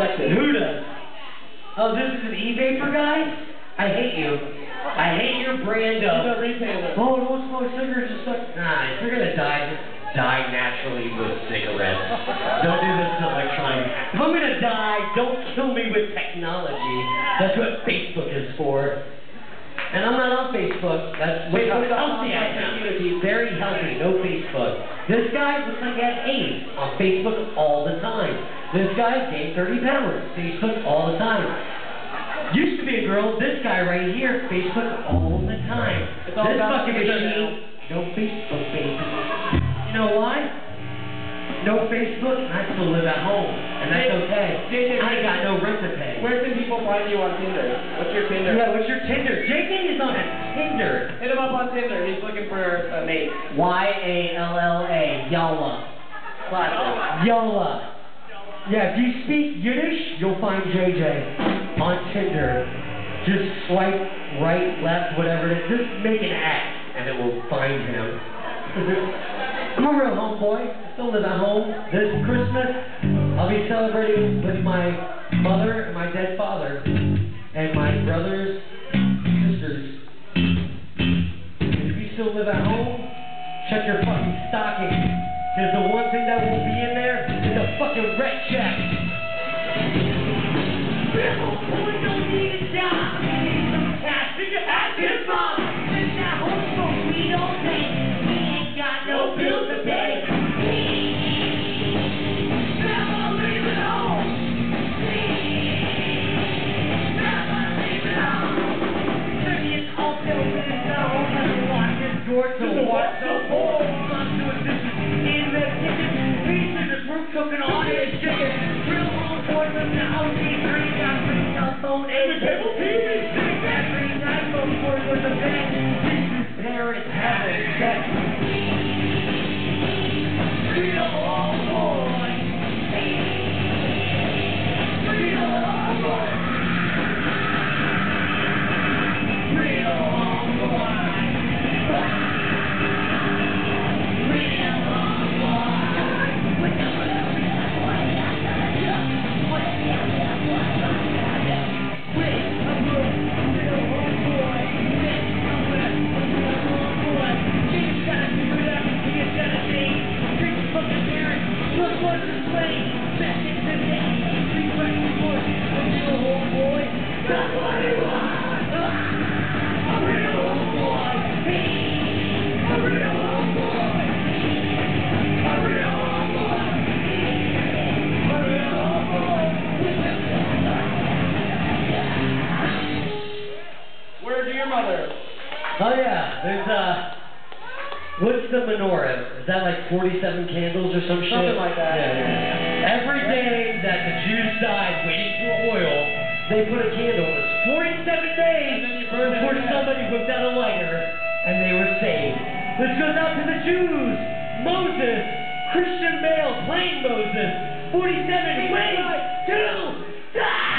e-cigarette store. Check this. Who does? Oh, this is an e-vapor guy? I hate you. I hate your brand of. Oh, don't smoke cigarettes, just suck. Nah, if you're gonna die, just die naturally with cigarettes. don't do this to electronic. If I'm gonna die, don't kill me with technology. That's what Facebook is for. And I'm not on Facebook. That's way how healthy I am. Very healthy, no Facebook. This guy looks like he has AIDS on Facebook all the time. This guy gained 30 pounds. Facebook all the time. Used to be a girl, this guy right here, Facebook all the time. It's all this fucking machine, no Facebook, baby. You know why? No Facebook, and I still live at home, and that's okay. JJ, I got no rent to pay. Where can people find you on Tinder? What's your Tinder? Yeah, what's your Tinder? JK is on a Tinder. Hit him up on Tinder. He's looking for a mate. Y-A-L-L-A, Yalla. Classic. Yalla. Yeah, if you speak Yiddish, you'll find JJ on Tinder. Just swipe right, left, whatever it is. Just make an X, and it will find him. I'm a real homeboy. I still live at home. This Christmas, I'll be celebrating with my mother and my is chicken. Real boys in the house. Three got free cell phone and the cable Oh yeah, there's uh, what's the menorah? Is that like 47 candles or some shit? Something like that. Yeah, yeah. Every day that the Jews died waiting for oil, they put a candle. It's 47 days And then you burn before somebody whipped out a lighter This goes out to the Jews. Moses, Christian Bale playing Moses. 47 ways to die.